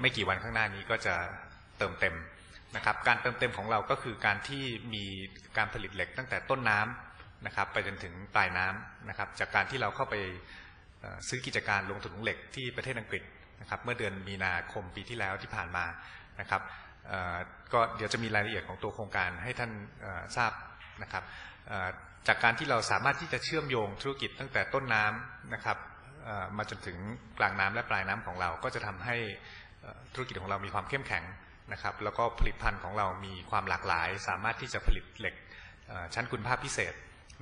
ไม่กี่วันข้างหน้านี้ก็จะเติมเต็มนะครับ การเติมเต็มของเราก็คือการที่มีการผลิตเหล็กตั้งแต่ต้นน้ำนะครับ ไปจนถึงปลายน้ำนะครับ จากการที่เราเข้าไปซื้อกิจการลงถุงเหล็กที่ประเทศอังกฤษนะครับเมื่อเดือนมีนาคมปีที่แล้วที่ผ่านมานะครับก็เดี๋ยวจะมีรายละเอียดของตัวโครงการให้ท่านทราบนะครับจากการที่เราสามารถที่จะเชื่อมโยงธุรกิจตั้งแต่ต้นน้ำนะครับมาจนถึงกลางน้ำและปลายน้ำของเราก็จะทำให้ ธุรกิจของเรามีความเข้มแข็งนะครับ แล้วก็ผลิตภัณฑ์ของเรามีความหลากหลาย สามารถที่จะผลิตเหล็กชั้นคุณภาพพิเศษ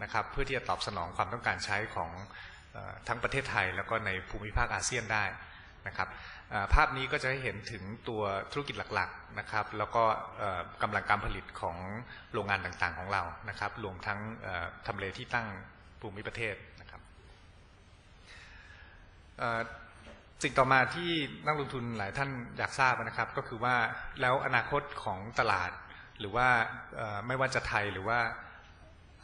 นะครับ เพื่อที่จะตอบสนองความต้องการใช้ของทั้งประเทศไทย แล้วก็ในภูมิภาคอาเซียนได้นะครับภาพนี้ก็จะให้เห็นถึงตัวธุรกิจหลักๆนะครับ แล้วก็กำลังการผลิตของโรงงานต่างๆของเรานะครับ รวมทั้งทำเลที่ตั้งภูมิประเทศนะครับ สิ่งต่อมาที่นักลงทุนหลายท่านอยากทราบนะครับ ก็คือว่าแล้วอนาคตของตลาด หรือว่าไม่ว่าจะไทยหรือว่า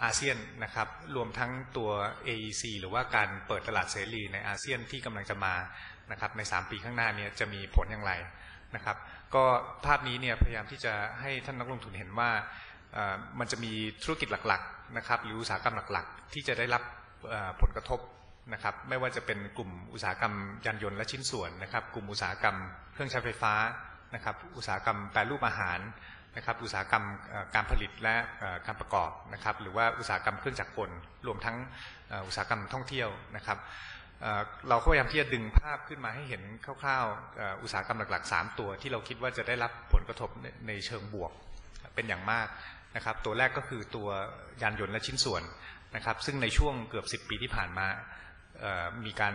อาเซียนนะครับ รวมทั้งตัว AEC หรือว่าการเปิดตลาดเสรีในอาเซียนที่กำลังจะมานะครับ ใน 3 ปีข้างหน้านี้จะมีผลอย่างไรนะครับ ก็ภาพนี้เนี่ยพยายามที่จะให้ท่านนักลงทุนเห็นว่ามันจะมีธุรกิจหลักๆนะครับ หรืออุตสาหกรรมหลักๆ ที่จะได้รับผลกระทบ นะครับไม่ว่าจะเป็นกลุ่มอุตสาหกรรมยานยนต์และชิ้นส่วนนะครับ กลุ่มอุตสาหกรรมเครื่องใช้ไฟฟ้านะครับ อุตสาหกรรมแปรรูปอาหารนะครับ อุตสาหกรรมการผลิตและการประกอบนะครับ หรือว่าอุตสาหกรรมเครื่องจักรกลรวมทั้งอุตสาหกรรมท่องเที่ยวนะครับเราพยายามที่จะดึงภาพขึ้นมาให้เห็นคร่าวๆอุตสาหกรรมหลักๆ 3 ตัว ที่เราคิดว่าจะได้รับผลกระทบในเชิงบวกเป็นอย่างมากนะครับ ตัวแรกก็คือตัวยานยนต์และชิ้นส่วนนะครับ ซึ่งในช่วงเกือบ 10 ปีที่ผ่านมา มีการ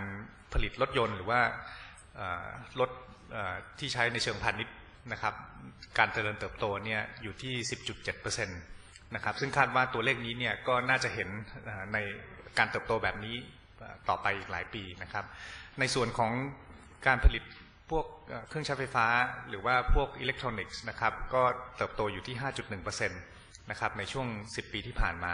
ผลิตรถยนต์หรือว่ารถที่ใช้ในเชิงพาณิชย์นะครับ การเจริญเติบโตเนี่ยอยู่ที่ 10.7%นะครับ ซึ่งคาดว่าตัวเลขนี้เนี่ยก็น่าจะเห็นในการเติบโตแบบนี้ต่อไปอีกหลายปีนะครับ ในส่วนของการผลิตพวกเครื่องใช้ไฟฟ้าหรือว่าพวกอิเล็กทรอนิกส์นะครับ ก็เติบโตอยู่ที่ 5.1%นะครับในช่วง 10 ปีที่ผ่านมา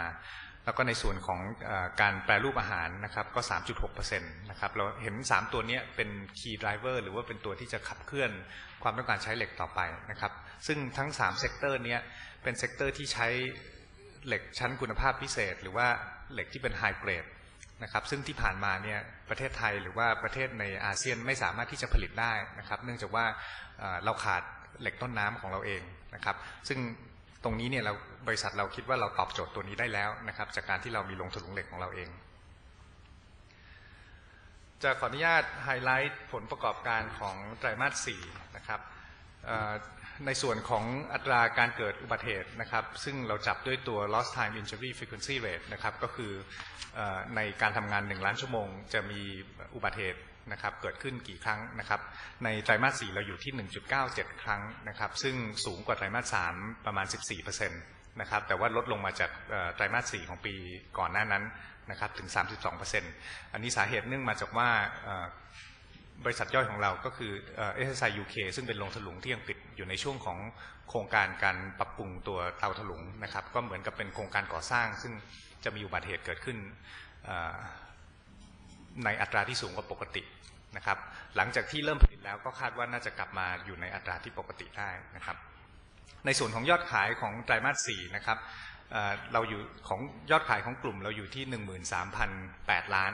แล้วก็ในส่วนของการแปรรูปอาหารนะครับก็ 3.6%นะครับเราเห็น 3 ตัวนี้เป็น key driver หรือว่าเป็นตัวที่จะขับเคลื่อนความต้องการใช้เหล็กต่อไปนะครับ ซึ่งทั้ง3 sector นี้เป็น sector ที่ใช้เหล็กชั้นคุณภาพพิเศษ หรือว่าเหล็กที่เป็น high grade นะครับซึ่งที่ผ่านมาเนี่ยประเทศไทยหรือว่าประเทศในอาเซียนไม่สามารถที่จะผลิตได้นะครับ เนื่องจากว่าเราขาดเหล็กต้นน้ำของเราเองนะครับ ซึ่ง ตรงนี้เนี่ยเราบริษัทเราคิดว่าเราตอบโจทย์ตัวนี้ได้แล้วนะครับ จากการที่เรามีลงทุนเหล็กของเราเอง จะขออนุญาตไฮไลท์ผลประกอบการของไตรมาส4นะครับในส่วนของอัตราการเกิดอุบัติเหตุนะครับ ซึ่งเราจับด้วยตัว lost time injury frequency rate นะครับ ก็คือในการทำงาน 1 ล้านชั่วโมง จะมีอุบัติเหตุ นะครับเกิดขึ้นกี่ครั้งนะครับ ในไตรมาส4เราอยู่ที่ 1.97 ครั้งนะครับ ซึ่งสูงกว่าไตรมาส3ประมาณ 14%นะครับแต่ว่าลดลงมาจากไตรมาส4ของปีก่อนหน้านั้นนะครับถึง 32%อันนี้สาเหตุเนื่องมาจากว่าบริษัทย่อยของเราก็คือเอสไอยูเคซึ่งเป็นโรงถลุงที่ยังปิดอยู่ในช่วงของโครงการการปรับปรุงตัวเตาถลุงนะครับ ก็เหมือนกับเป็นโครงการก่อสร้าง ซึ่งจะมีอุบัติเหตุเกิดขึ้น ในอัตราที่สูงกว่าปกตินะครับ หลังจากที่เริ่มผลิตแล้วก็คาดว่าน่าจะกลับมาอยู่ในอัตราที่ปกติได้นะครับ ในส่วนของยอดขายของไตรมาส4นะครับเราอยู่ของยอดขายของกลุ่มเราอยู่ที่ 13,008 ล้าน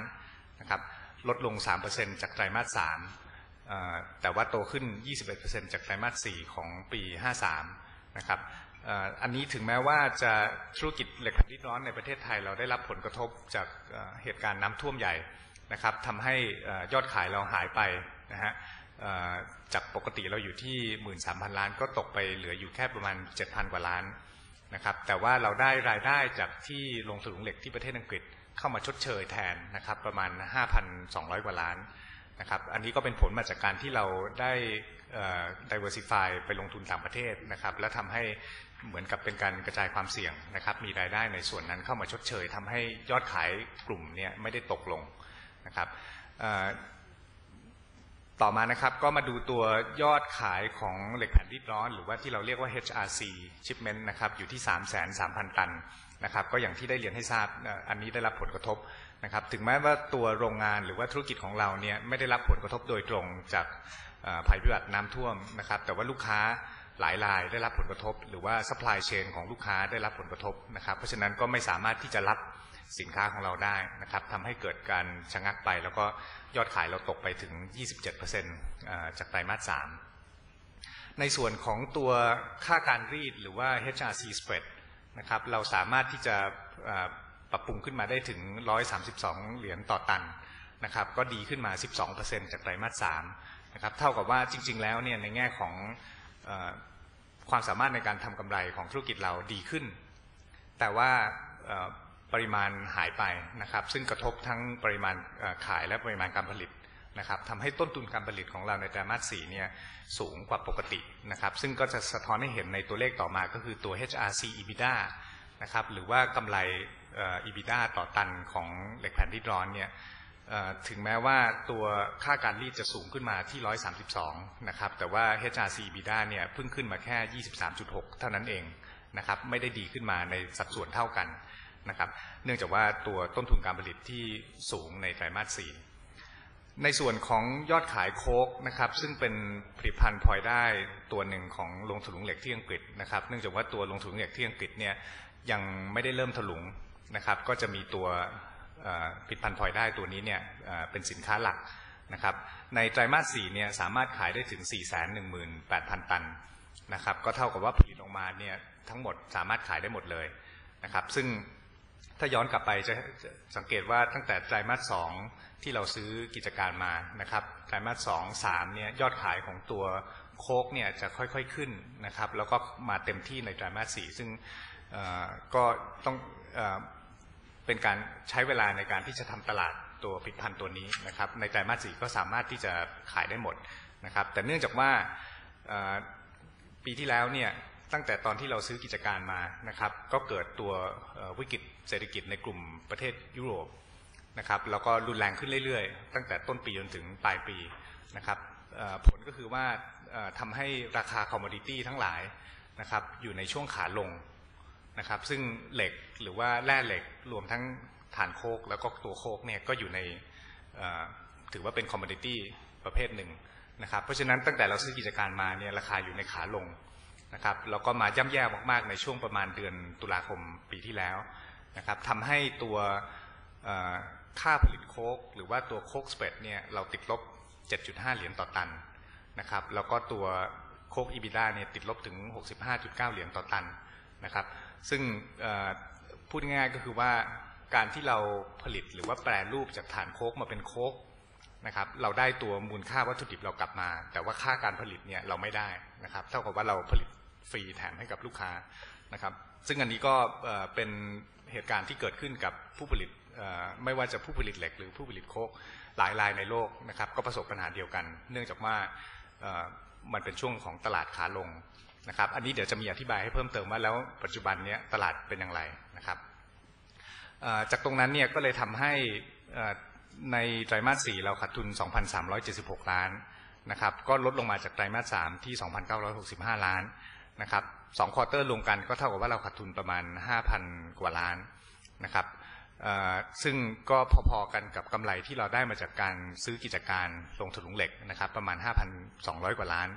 นะครับลดลง 3%จากไตรมาส3แต่ว่าโตขึ้น 21%จากไตรมาส4ของปี 53 นะครับอันนี้ถึงแม้ว่าจะธุรกิจเหล็กผลิตร้อนในประเทศไทยเราได้รับผลกระทบจากเหตุการณ์น้ำท่วมใหญ่ นะครับทำให้ยอดขายเราหายไปนะฮะจากปกติเราอยู่ที่ 13,000 ล้าน ก็ตกไปเหลืออยู่แค่ประมาณ 7,000 กว่าล้านนะครับแต่ว่าเราได้รายได้จากที่ลงถุงเหล็กที่ประเทศอังกฤษเข้ามาชดเชยแทนนะครับประมาณ 5,200 กว่าล้านนะครับอันนี้ก็เป็นผลมาจากการที่เราได้ diversify ไปลงทุนต่างประเทศนะครับและทำให้เหมือนกับเป็นการกระจายความเสี่ยงนะครับมีรายได้ในส่วนนั้นเข้ามาชดเชยทำให้ยอดขายกลุ่มเนี่ยไม่ได้ตกลง นะครับต่อมานะครับก็มาดูตัวยอดขายของเหล็กแผ่นรีดร้อน หรือว่าที่เราเรียกว่า HRC shipment นะครับอยู่ที่ 3 3 0 0 0 ตันนะครับก็อย่างที่ได้เรียนให้ทราบอันนี้ได้รับผลกระทบนะครับถึงแม้ว่าตัวโรงงานหรือว่าธุรกิจของเราเนี่ยไม่ได้รับผลกระทบโดยตรงจากภัยพิบัติน้ำท่วมนะครับแต่ว่าลูกค้าหลายรายได้รับผลกระทบ หรือว่า supply chain ของลูกค้าได้รับผลกระทบนะครับเพราะฉะนั้นก็ไม่สามารถที่จะรับ สินค้าของเราได้นะครับทำให้เกิดการชะงักไป แล้วก็ยอดขายเราตกไปถึง 27%เอ่อจากไตรมาส 3 ในส่วนของตัวค่าการรีดหรือว่า HRC spread นะครับเราสามารถที่จะปรับปรุงขึ้นมาได้ถึง 132 เหรียญต่อตันนะครับก็ดีขึ้นมา 12%จากไตรมาส 3 นะครับเท่ากับว่าจริง ๆ แล้วเนี่ยในแง่ของอความสามารถในการทำกำไรของธุรกิจเราดีขึ้น แต่ว่า ปริมาณหายไปนะครับ ซึ่งกระทบทั้งปริมาณขายและปริมาณการผลิตนะครับทำให้ต้นทุนการผลิตของเราในไตรมาส4เนี่ยสูงกว่าปกตินะครับ ซึ่งก็จะสะท้อนให้เห็นในตัวเลขต่อมาก็คือตัว HRC EBITDA นะครับหรือว่ากำไร EBITDA ต่อตันของเหล็กแผ่นรีดร้อนเนี่ยถึงแม้ว่าตัวค่าการรีดจะสูงขึ้นมาที่ 132 นะครับ แต่ว่า HRC EBITDA เนี่ยเพิ่งขึ้นมาแค่ 23.6 เท่านั้นเองนะครับ ไม่ได้ดีขึ้นมาในสัดส่วนเท่ากัน นะครับ เนื่องจากว่าตัวต้นทุนการผลิตที่สูงในไตรมาส4ในส่วนของยอดขายโคกนะครับซึ่งเป็นผลิตภัณฑ์พลอยได้ตัวหนึ่งของโรงถลุงเหล็กที่อังกฤษนะครับเนื่องจากว่าตัวโรงถลุงเหล็กที่อังกฤษเนี่ยยังไม่ได้เริ่มถลุงนะครับ ก็จะมีตัวผลิตภัณฑ์พลอยได้ตัวนี้เนี่ยเอ่อเป็นสินค้าหลักนะครับ ในไตรมาส4เนี่ยสามารถขายได้ถึง 418,000 ตันนะครับ ก็เท่ากับว่าผลิตออกมาเนี่ยทั้งหมดสามารถขายได้หมดเลยนะครับ ซึ่ง ถ้าย้อนกลับไปจะสังเกตว่าตั้งแต่ไตรมาส2ที่เราซื้อกิจการมานะครับไตรมาส2 3เนี่ยยอดขายของตัวโคกเนี่ยจะค่อยๆขึ้นนะครับ แล้วก็มาเต็มที่ในไตรมาส4ซึ่งก็ต้องเออเป็นการใช้เวลาในการที่จะทำตลาดตัวผลิตภัณฑ์ตัวนี้นะครับ ในไตรมาสสี่ก็สามารถที่จะขายได้หมดนะครับ แต่เนื่องจากว่าปีที่แล้วเนี่ย ตั้งแต่ตอนที่เราซื้อกิจการมานะครับ ก็เกิดตัววิกฤตเศรษฐกิจในกลุ่มประเทศยุโรปนะครับแล้วก็รุนแรงขึ้นเรื่อยๆ ตั้งแต่ต้นปีจนถึงปลายปีนะครับผลก็คือว่าทำให้ราคาคอมมดิตี้ทั้งหลายนะครับอยู่ในช่วงขาลงนะครับซึ่งเหล็กหรือว่าแร่เหล็กรวมทั้งถ่าน coke แล้วก็ตัว coke เนี่ยก็อยู่ในถือว่าเป็น commodity ประเภทหนึ่งนะครับเพราะฉะนั้นตั้งแต่เราซื้อกิจการมาเนี่ยราคาอยู่ในขาลง นะครับแล้วก็มาย่ำแย่มากๆในช่วงประมาณเดือนตุลาคมปีที่แล้วนะครับทำให้ตัวค่าผลิต coke หรือว่าตัว coke spread เนี่ยเราติดลบ 7.5 เหรียญต่อตันนะครับแล้วก็ตัวโคกอีบิดาเนี่ยติดลบถึง 65.9 เหรียญต่อตันนะครับซึ่งพูดง่ายๆก็คือว่าการที่เราผลิตหรือว่าแปรรูปจากฐานโคกมาเป็นโคกนะครับเราได้ตัวมูลค่าวัตถุดิบเรากลับมา แต่ว่าค่าการผลิตเนี่ยเราไม่ได้นะครับเท่ากับว่าเราผลิต ฟรีแถมให้กับลูกค้านะครับ ซึ่งอันนี้ก็เป็นเหตุการณ์ที่เกิดขึ้นกับผู้ผลิตไม่ว่าจะผู้ผลิตเหล็กหรือผู้ผลิตโคกหลายรายในโลกนะครับ ก็ประสบปัญหาเดียวกัน เนื่องจากว่ามันเป็นช่วงของตลาดขาลงนะครับ อันนี้เดี๋ยวจะมีอธิบายให้เพิ่มเติมว่าแล้วปัจจุบันเนี้ยตลาดเป็นอย่างไรนะครับจากตรงนั้นเนี่ยก็เลยทำให้ในไตรมาส4เราขาดทุน 2,376 ล้านนะครับ ก็ลดลงมาจากไตรมาส3ที่ 2,965 ล้าน นะครับสองควอเตอร์รวมกันก็เท่ากับว่าเราขาดทุนประมาณ 5,000 กว่าล้านนะครับซึ่งก็พอๆกันกับกำไรที่เราได้มาจากการซื้อกิจการลงถลุงเหล็กนะครับ ประมาณ 5,200 กว่าล้าน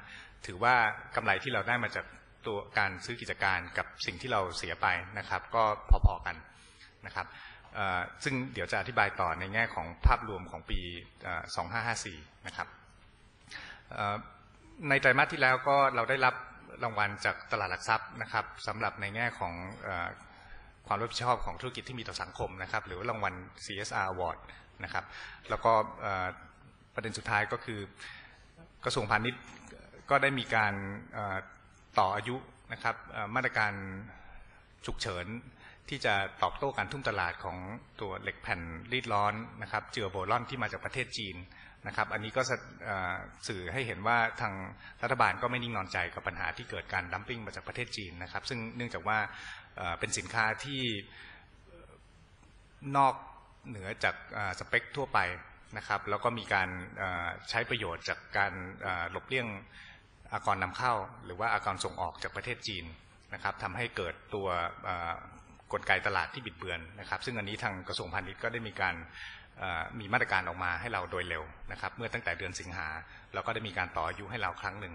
ถือว่ากำไรที่เราได้มาจากตัวการซื้อกิจการกับสิ่งที่เราเสียไปนะครับ ก็พอๆกันนะครับซึ่งเดี๋ยวจะอธิบายต่อในแง่ของภาพรวมของปีเอ่อ2554 นะครับในไตรมาสที่แล้วก็เราได้รับ รางวัลจากตลาดหลักทรัพย์นะครับสำหรับในแง่ของอความรับผิดชอบของธุรกิจที่มีต่อสังคมนะครับ หรือรางวัล CSR Award นะครับ แล้วก็ประเด็นสุดท้ายก็คือกระทรวงพาณิชย์ก็ได้มีการต่ออายุนะครับมาตรการฉุกเฉินที่จะตอบโต้การทุ่มตลาดของตัวเหล็กแผ่นรีดร้อนนะครับ เจือโบลอนที่มาจากประเทศจีน นะครับ อันนี้ก็สื่อให้เห็นว่าทางรัฐบาลก็ไม่นิ่งนอนใจกับปัญหาที่เกิดการดัมปิ้งมาจากประเทศจีนนะครับ ซึ่งเนื่องจากว่าเป็นสินค้าที่นอกเหนือจากสเปคทั่วไปนะครับ แล้วก็มีการใช้ประโยชน์จากการหลบเลี่ยงอากรนำเข้า หรือว่าอากรส่งออกจากประเทศจีนนะครับทำให้เกิดตัวกลไกตลาดที่บิดเบือนนะครับ ซึ่งอันนี้ทางกระทรวงพาณิชย์ก็ได้มีการ มีมาตรการออกมาให้เราโดยเร็วนะครับ เมื่อตั้งแต่เดือนสิงหาเราก็ได้มีการต่ออายุให้เราครั้งหนึ่ง